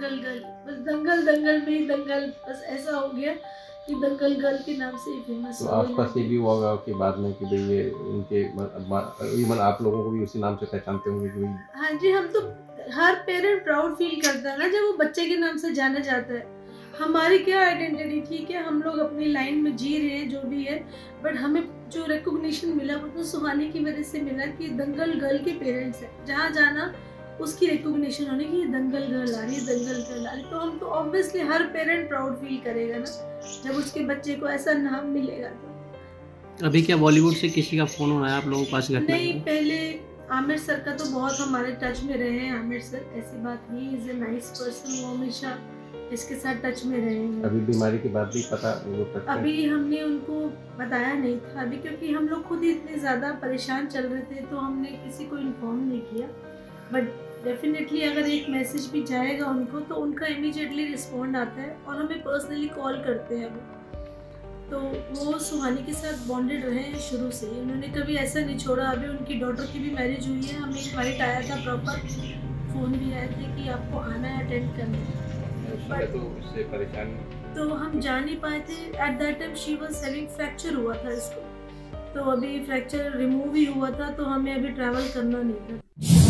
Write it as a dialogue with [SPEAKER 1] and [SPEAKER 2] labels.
[SPEAKER 1] दंगल में ही दंगल बस ऐसा हो गया कि दंगल गर्ल के नाम से ही फ़ेमस
[SPEAKER 2] तो आसपास ये भी हुआ होगा कि बाद में कि भाई ये उनके इवन आप लोगों को भी उसी नाम से पहचानते होंगे कि
[SPEAKER 1] हाँ जी हम तो हर पेरेंट प्राउड फील करता है ना जब वो बच्चे के नाम से जाना जाता है। हमारी क्या आइडेंटिटी थी है हम लोग अपनी लाइन में जी रहे हैं जो भी है बट हमें जो रिकॉग्निशन मिला वो तो सुहानी की वजह से मिला कि दंगल गर्ल के पेरेंट्स हैं। जहाँ जाना उसकी रिकॉग्निशन होने की दंगल गर्ल आ रही है दंगल गर्ल आ रही तो हम तो ऑब्वियसली हर पेरेंट प्राउड फील करेगा ना जब उसके बच्चे को ऐसा नाम मिलेगा तो।
[SPEAKER 3] अभी क्या बॉलीवुड से किसी का फ़ोन आया आप लोगों के पास घटना
[SPEAKER 1] नहीं पहले आमिर सर का तो बहुत हमारे टच में रहे हैं। आमिर सर ऐसी बात नहीं इज़ ए नाइस पर्सन वो हमेशा इसके साथ टच में रहे हैं।
[SPEAKER 2] अभी बीमारी के बाद भी पता वो में-
[SPEAKER 1] अभी हमने उनको बताया नहीं था अभी क्योंकि हम लोग खुद ही इतने ज़्यादा परेशान चल रहे थे तो हमने किसी को इन्फॉर्म नहीं किया। बट डेफिनेटली अगर एक मैसेज भी जाएगा उनको तो उनका इमीडिएटली रिस्पॉन्ड आता है और हमें पर्सनली कॉल करते हैं वो। तो वो सुहानी के साथ बॉन्डेड रहे हैं शुरू से उन्होंने कभी ऐसा नहीं छोड़ा। अभी उनकी डॉटर की भी मैरिज हुई है। हमें इनवाइट आया था प्रॉपर फ़ोन भी आए थे कि आपको आना है अटेंड करना। है
[SPEAKER 2] तो उससे परेशान
[SPEAKER 1] तो हम जा नहीं पाए थे। At that time she was having fracture हुआ था इसको। तो अभी फ्रैक्चर रिमूव ही हुआ था तो हमें अभी ट्रैवल करना नहीं था।